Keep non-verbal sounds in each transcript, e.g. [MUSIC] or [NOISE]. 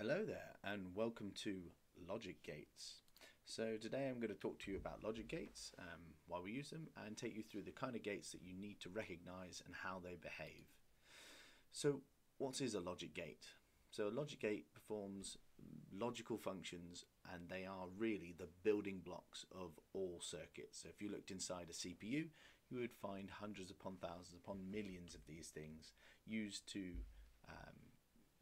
Hello there and welcome to Logic Gates. So today I'm going to talk to you about logic gates, um, why we use them, and take you through the kind of gates that you need to recognize and how they behave. So what is a logic gate? So a logic gate performs logical functions and they are really the building blocks of all circuits. So if you looked inside a CPU, you would find hundreds upon thousands upon millions of these things used to um,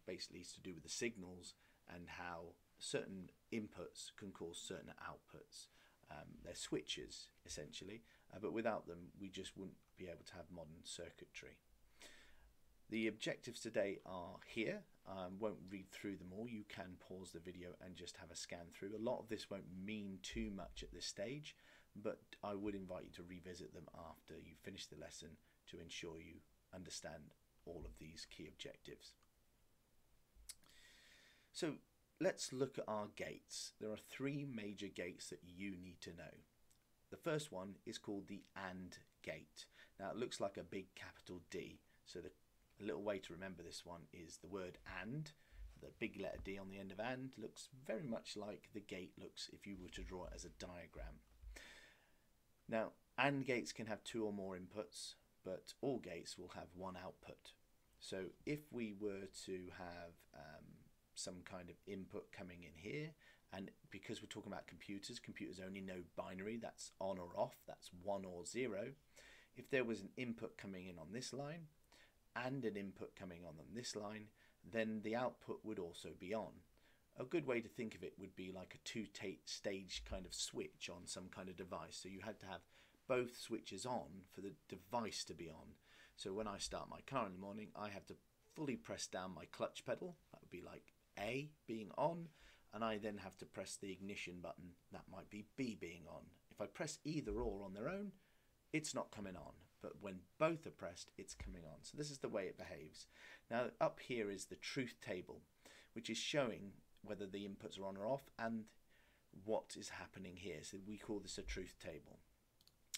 basically it's to do with the signals and how certain inputs can cause certain outputs. Um, they're switches essentially, uh, but without them, we just wouldn't be able to have modern circuitry. The objectives today are here. Um, won't read through them all. You can pause the video and just have a scan through. A lot of this won't mean too much at this stage, but I would invite you to revisit them after you finish the lesson to ensure you understand all of these key objectives. So let's look at our gates. There are three major gates that you need to know. The first one is called the AND gate. Now it looks like a big capital D. So the a little way to remember this one is the word AND. The big letter D on the end of AND looks very much like the gate looks if you were to draw it as a diagram. Now AND gates can have two or more inputs, but all gates will have one output. So if we were to have um, some kind of input coming in here. And because we're talking about computers computers only know binary that's on or off that's one or zero. If there was an input coming in on this line and an input coming on on this line then the output would also be on. A good way to think of it would be like a two stage kind of switch on some kind of device. So you had to have both switches on for the device to be on. So when I start my car in the morning I have to fully press down my clutch pedal. That would be like a being on and I then have to press the ignition button that might be B being on. If I press either or on their own it's not coming on but when both are pressed it's coming on. So this is the way it behaves. Now up here is the truth table which is showing whether the inputs are on or off and what is happening here. So we call this a truth table.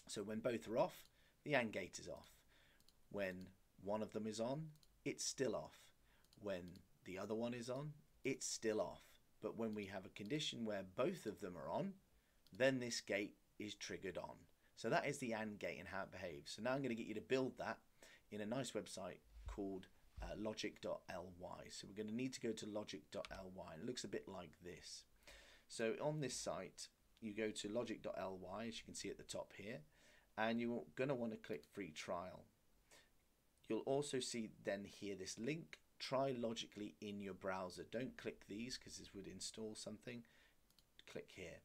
So when both are off the AND gate is off. When one of them is on it's still off. When the other one is on it's still off. But when we have a condition where both of them are on, then this gate is triggered on. So that is the AND gate and how it behaves. So now I'm going to get you to build that in a nice website called uh, logic.ly. So we're going to need to go to logic.ly. and It looks a bit like this. So on this site, you go to logic.ly, as you can see at the top here, and you're going to want to click free trial. You'll also see then here this link try Logicly in your browser. Don't click these because this would install something. Click here.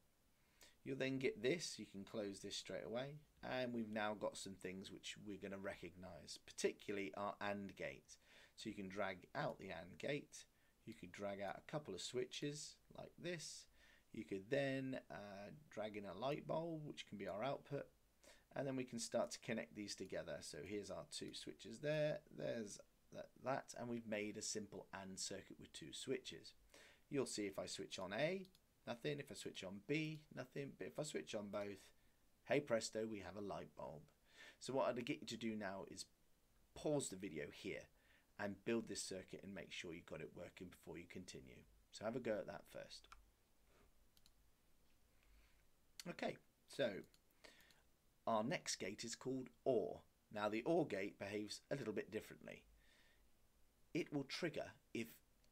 You'll then get this. You can close this straight away. And we've now got some things which we're going to recognize, particularly our AND gate. So you can drag out the AND gate. You could drag out a couple of switches like this. You could then uh, drag in a light bulb, which can be our output. And then we can start to connect these together. So here's our two switches there. There's that, that and we've made a simple AND circuit with two switches. You'll see if I switch on A, nothing. If I switch on B, nothing. But if I switch on both, hey presto, we have a light bulb. So what I'd get you to do now is pause the video here and build this circuit and make sure you've got it working before you continue. So have a go at that first. Okay, so our next gate is called OR. Now the OR gate behaves a little bit differently it will trigger if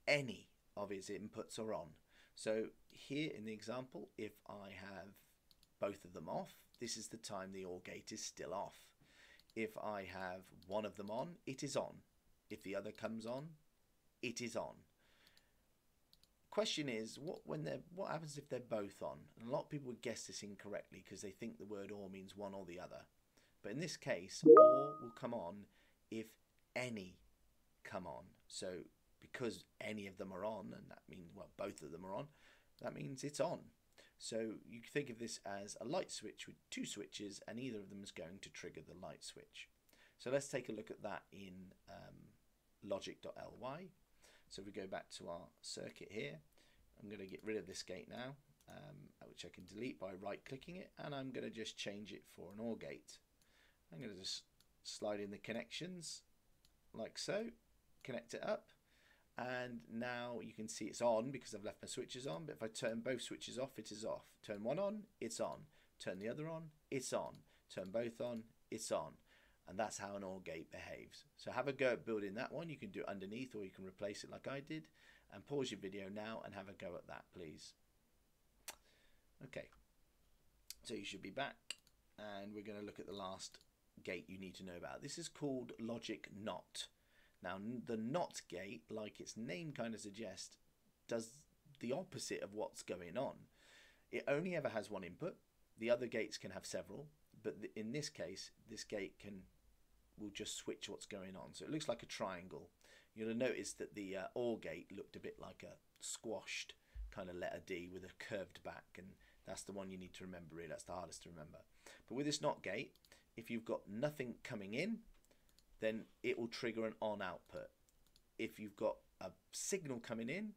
any of its inputs are on. So here in the example, if I have both of them off, this is the time the OR gate is still off. If I have one of them on, it is on. If the other comes on, it is on. Question is, what when they're what happens if they're both on? And a lot of people would guess this incorrectly because they think the word OR means one or the other. But in this case, OR will come on if any come on. So because any of them are on, and that means, well, both of them are on, that means it's on. So you think of this as a light switch with two switches, and either of them is going to trigger the light switch. So let's take a look at that in um, logic.ly. So if we go back to our circuit here, I'm going to get rid of this gate now, um, which I can delete by right-clicking it, and I'm going to just change it for an OR gate. I'm going to just slide in the connections like so, connect it up and now you can see it's on because I've left my switches on but if I turn both switches off it is off. Turn one on it's on. Turn the other on it's on. Turn both on it's on. And that's how an OR gate behaves. So have a go at building that one. You can do it underneath or you can replace it like I did. And pause your video now and have a go at that please. Okay. So you should be back and we're going to look at the last gate you need to know about. This is called logic not now, the NOT gate, like its name kind of suggests, does the opposite of what's going on. It only ever has one input. The other gates can have several, but in this case, this gate can will just switch what's going on. So it looks like a triangle. You'll have noticed that the uh, OR gate looked a bit like a squashed kind of letter D with a curved back, and that's the one you need to remember. Really, that's the hardest to remember. But with this NOT gate, if you've got nothing coming in, then it will trigger an on output. If you've got a signal coming in,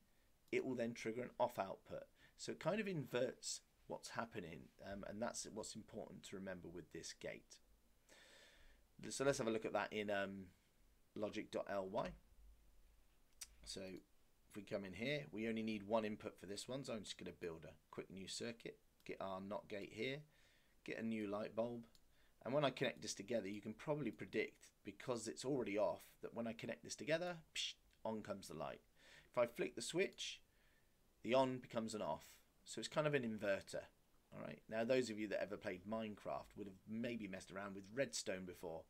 it will then trigger an off output. So it kind of inverts what's happening, um, and that's what's important to remember with this gate. So let's have a look at that in um, logic.ly. So if we come in here, we only need one input for this one, so I'm just going to build a quick new circuit, get our NOT gate here, get a new light bulb, and when I connect this together, you can probably predict, because it's already off, that when I connect this together, psh, on comes the light. If I flick the switch, the on becomes an off. So it's kind of an inverter. All right. Now, those of you that ever played Minecraft would have maybe messed around with redstone before,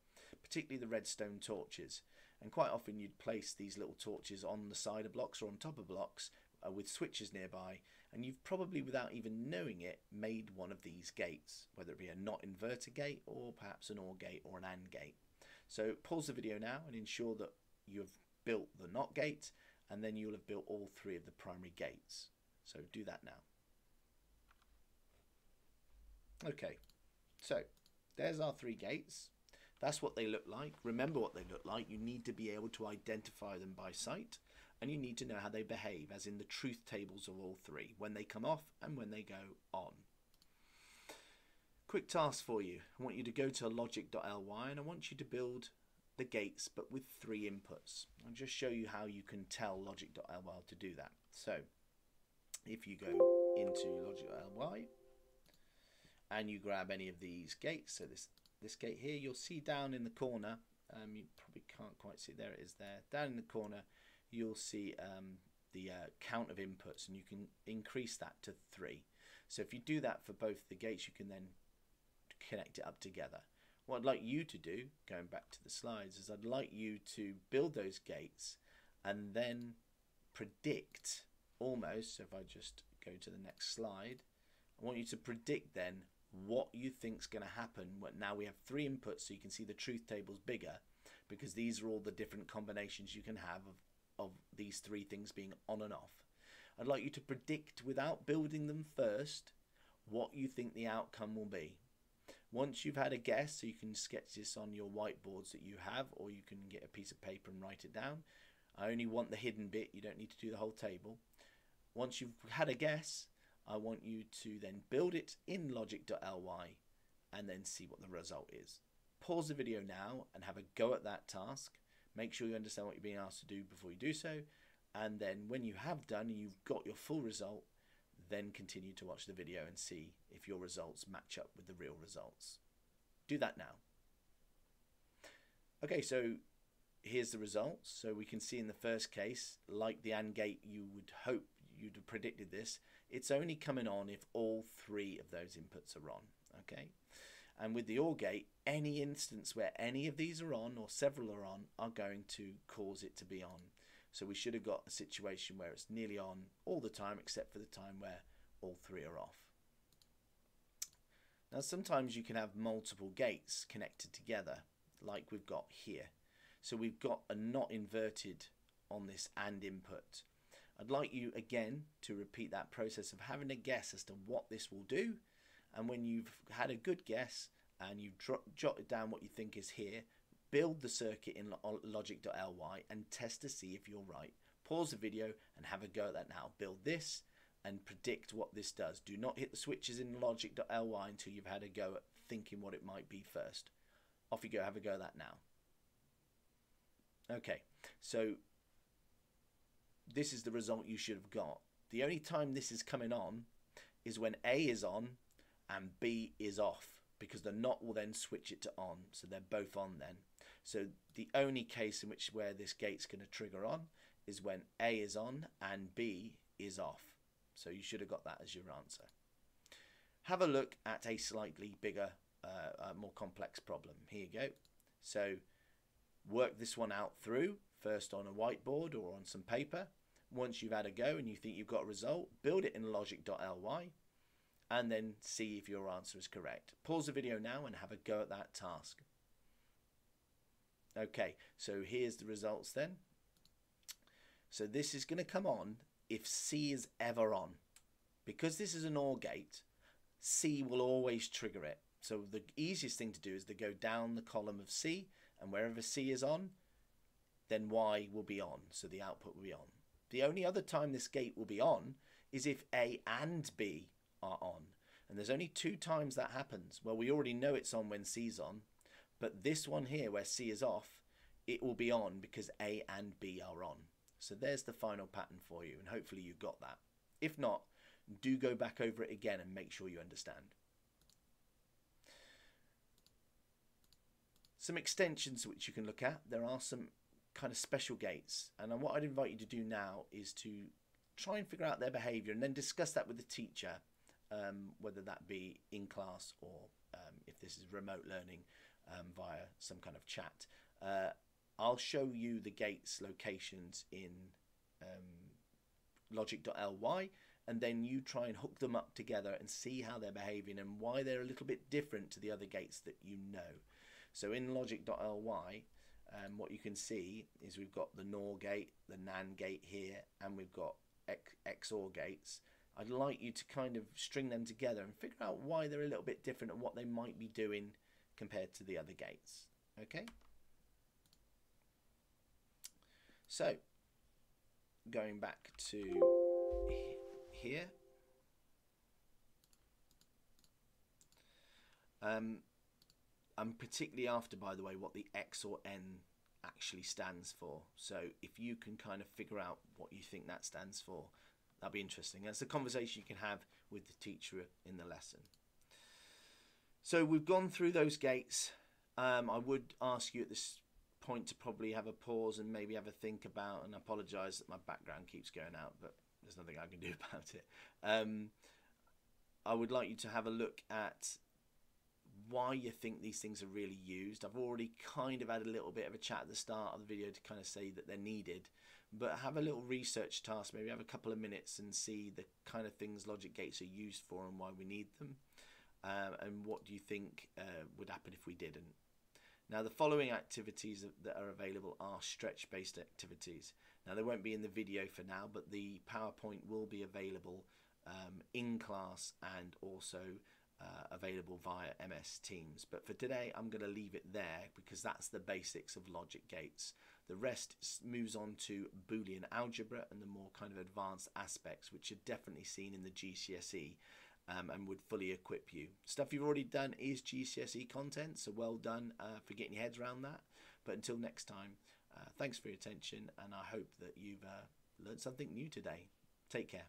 particularly the redstone torches. And quite often you'd place these little torches on the side of blocks or on top of blocks uh, with switches nearby and you've probably without even knowing it made one of these gates whether it be a not inverter gate or perhaps an OR gate or an AND gate. So pause the video now and ensure that you've built the NOT gate and then you'll have built all three of the primary gates. So do that now. Okay. So there's our three gates. That's what they look like. Remember what they look like. You need to be able to identify them by sight and you need to know how they behave, as in the truth tables of all three, when they come off and when they go on. Quick task for you. I want you to go to logic.ly and I want you to build the gates but with three inputs. I'll just show you how you can tell logic.ly to do that. So if you go into logic.ly and you grab any of these gates, so this, this gate here, you'll see down in the corner, um, you probably can't quite see, there it is there, down in the corner you'll see um, the uh, count of inputs and you can increase that to three. So if you do that for both the gates, you can then connect it up together. What I'd like you to do, going back to the slides, is I'd like you to build those gates and then predict almost, so if I just go to the next slide, I want you to predict then what you think is going to happen. Now we have three inputs so you can see the truth tables bigger because these are all the different combinations you can have of of these three things being on and off. I'd like you to predict without building them first what you think the outcome will be. Once you've had a guess, so you can sketch this on your whiteboards that you have, or you can get a piece of paper and write it down. I only want the hidden bit, you don't need to do the whole table. Once you've had a guess, I want you to then build it in logic.ly and then see what the result is. Pause the video now and have a go at that task. Make sure you understand what you're being asked to do before you do so. And then when you have done and you've got your full result, then continue to watch the video and see if your results match up with the real results. Do that now. Okay, so here's the results. So we can see in the first case, like the AND gate, you would hope you'd have predicted this. It's only coming on if all three of those inputs are on. Okay. And with the OR gate, any instance where any of these are on or several are on are going to cause it to be on. So we should have got a situation where it's nearly on all the time except for the time where all three are off. Now sometimes you can have multiple gates connected together like we've got here. So we've got a not inverted on this AND input. I'd like you again to repeat that process of having a guess as to what this will do and when you've had a good guess and you've jotted down what you think is here, build the circuit in logic.ly and test to see if you're right. Pause the video and have a go at that now. Build this and predict what this does. Do not hit the switches in logic.ly until you've had a go at thinking what it might be first. Off you go, have a go at that now. Okay, so this is the result you should have got. The only time this is coming on is when A is on and B is off because the not will then switch it to on. So they're both on then. So the only case in which where this gate's going to trigger on is when A is on and B is off. So you should have got that as your answer. Have a look at a slightly bigger, uh, uh, more complex problem. Here you go. So work this one out through, first on a whiteboard or on some paper. Once you've had a go and you think you've got a result, build it in logic.ly and then see if your answer is correct. Pause the video now and have a go at that task. Okay, so here's the results then. So this is going to come on if C is ever on. Because this is an OR gate, C will always trigger it. So the easiest thing to do is to go down the column of C, and wherever C is on, then Y will be on, so the output will be on. The only other time this gate will be on is if A and B are on. And there's only two times that happens. Well, we already know it's on when C's on, but this one here where C is off, it will be on because A and B are on. So there's the final pattern for you, and hopefully you got that. If not, do go back over it again and make sure you understand. Some extensions which you can look at. There are some kind of special gates, and what I'd invite you to do now is to try and figure out their behavior and then discuss that with the teacher, um, whether that be in class or um, if this is remote learning um, via some kind of chat. Uh, I'll show you the gates locations in um, logic.ly and then you try and hook them up together and see how they're behaving and why they're a little bit different to the other gates that you know. So in logic.ly, um, what you can see is we've got the NOR gate, the NAND gate here, and we've got XOR gates. I'd like you to kind of string them together and figure out why they're a little bit different and what they might be doing compared to the other gates. Okay? So, going back to here. Um, I'm particularly after, by the way, what the X or N actually stands for. So if you can kind of figure out what you think that stands for, that'd be interesting. That's a conversation you can have with the teacher in the lesson. So we've gone through those gates. Um, I would ask you at this point to probably have a pause and maybe have a think about, and apologise that my background keeps going out, but there's nothing I can do [LAUGHS] about it. Um, I would like you to have a look at why you think these things are really used. I've already kind of had a little bit of a chat at the start of the video to kind of say that they're needed, but have a little research task, maybe have a couple of minutes and see the kind of things logic gates are used for and why we need them. Um, and what do you think uh, would happen if we didn't? Now, the following activities that are available are stretch based activities. Now, they won't be in the video for now, but the PowerPoint will be available um, in class and also uh, available via MS Teams. But for today, I'm going to leave it there because that's the basics of logic gates. The rest moves on to Boolean algebra and the more kind of advanced aspects, which are definitely seen in the GCSE um, and would fully equip you. Stuff you've already done is GCSE content, so well done uh, for getting your heads around that. But until next time, uh, thanks for your attention, and I hope that you've uh, learned something new today. Take care.